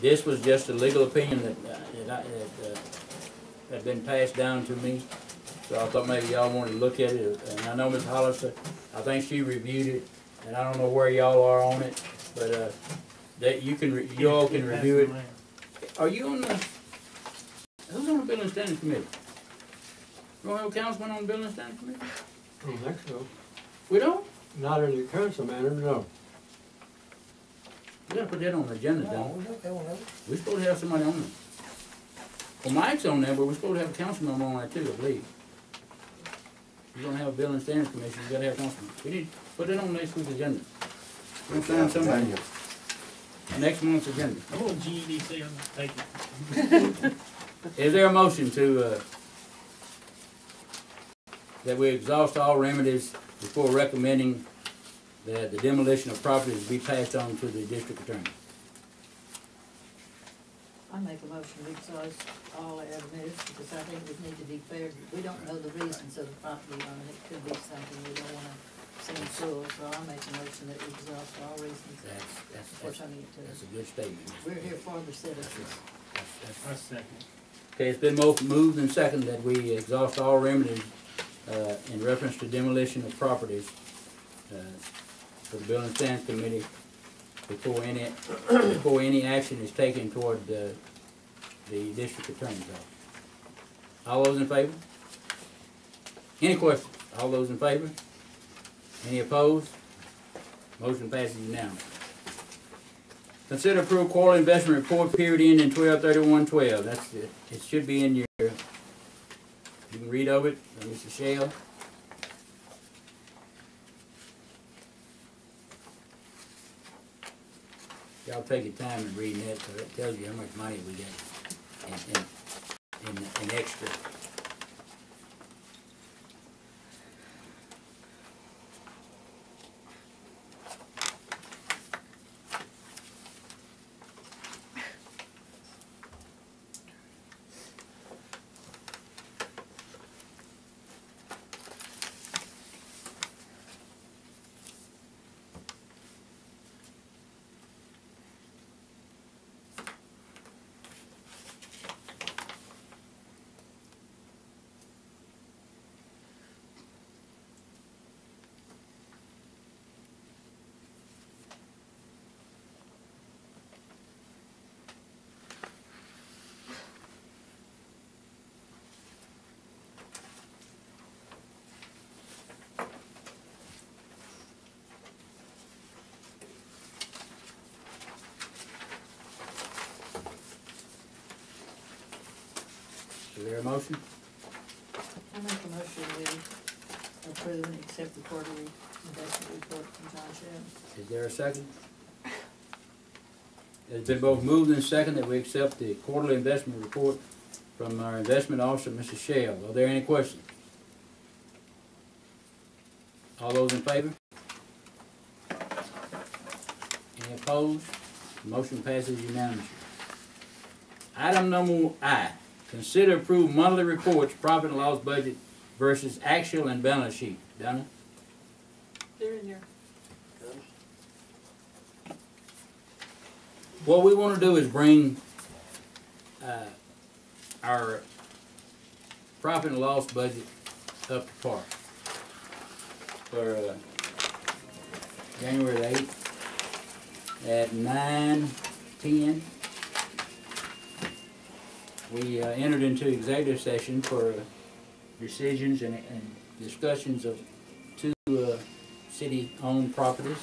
this was just a legal opinion that, uh, that I, that, uh, had been passed down to me. So I thought maybe y'all wanted to look at it, and I know Ms. Hollister, I think she reviewed it, and I don't know where y'all are on it, but, uh, that you can, re- you all can review it. Are you on the, who's on the building standing committee? Don't have a councilman on the building standing committee? I don't think so. We don't? Not in the council manner, no. We gotta put that on the agenda, No, don't we? we okay on that. We're supposed to have somebody on there. Well, Mike's on there, but we're supposed to have a councilman on there too, I believe. You're gonna have a building standards commission, you gotta have a councilman. We need, put that on next week's agenda. We'll find somebody, next month's agenda. I'm on GEDC, I'm not taking. Is there a motion to, uh, that we exhaust all remedies before recommending that the demolition of property properties be passed on to the district attorney? I make a motion to exhaust all avenues, because I think we need to be fair, we don't know the reasons of the property owner, it could be something we don't wanna send to, so I make a motion that we exhaust all reasons. That's, that's, Of course, that's, I need that's a good statement. we're here for the citizens. That's- that's- I second. Okay, it's been mo- moved and seconded that we exhaust all remedies, uh, in reference to demolition of properties, uh, for the Building Standards Committee before any, before any action is taken toward the, the district attorney's office. All those in favor? Any questions? All those in favor? Any opposed? Motion passes unanimously. Consider approve quarterly investment report period ending twelve thirty-one twelve. That's it. It should be in your, you can read over it, Mr. Shell. Y'all take your time in reading that, so it tells you how much money we got in, in, in, in extra. Is there a motion? I make a motion we approve and accept the quarterly investment report from John Shell. Is there a second? It's been both moved and second that we accept the quarterly investment report from our investment officer, Mrs. Shell. Are there any questions? All those in favor? Any opposed? Motion passes unanimously. Item number I, consider approve monthly reports, profit and loss budget versus actual and balance sheet. Donna? They're in your. What we wanna do is bring, uh, our profit and loss budget up to par. For, uh, January the eighth, at nine, ten. We, uh, entered into executive session for decisions and, and discussions of two, uh, city-owned properties.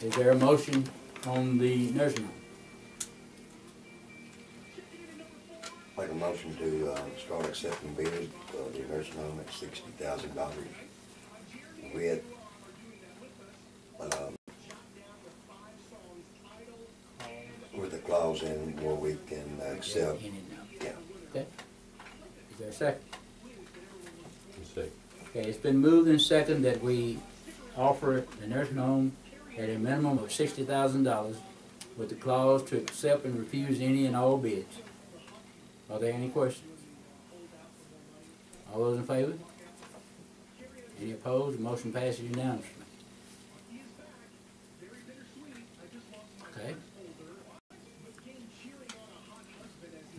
Is there a motion on the nursing home? Make a motion to, uh, start accepting bids for the nursing home at sixty thousand dollars. With, with a clause in where we can accept, In and out. yeah. Okay. Is there a second? Okay, it's been moved and second that we offer the nursing home at a minimum of sixty thousand dollars with the clause to accept and refuse any and all bids. Are there any questions? All those in favor? Any opposed? Motion passes unanimously.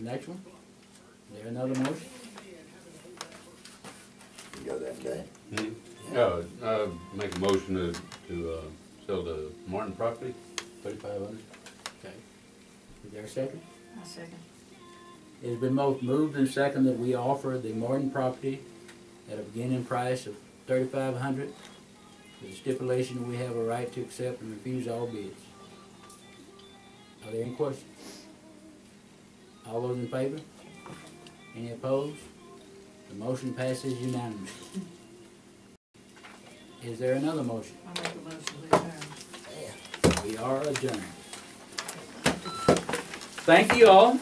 Next one. Is there another motion? You go that day. Yeah, uh, make a motion to, to, uh, sell the Martin property, thirty-five hundred. Okay. Is there a second? I second. It has been both moved and second that we offer the Martin property at a beginning price of thirty-five hundred. With the stipulation we have a right to accept and refuse all bids. Are there any questions? All those in favor? Any opposed? The motion passes unanimously. Is there another motion? I make a motion to adjourn. We are adjourned. Thank you all.